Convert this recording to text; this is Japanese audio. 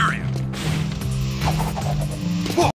Area.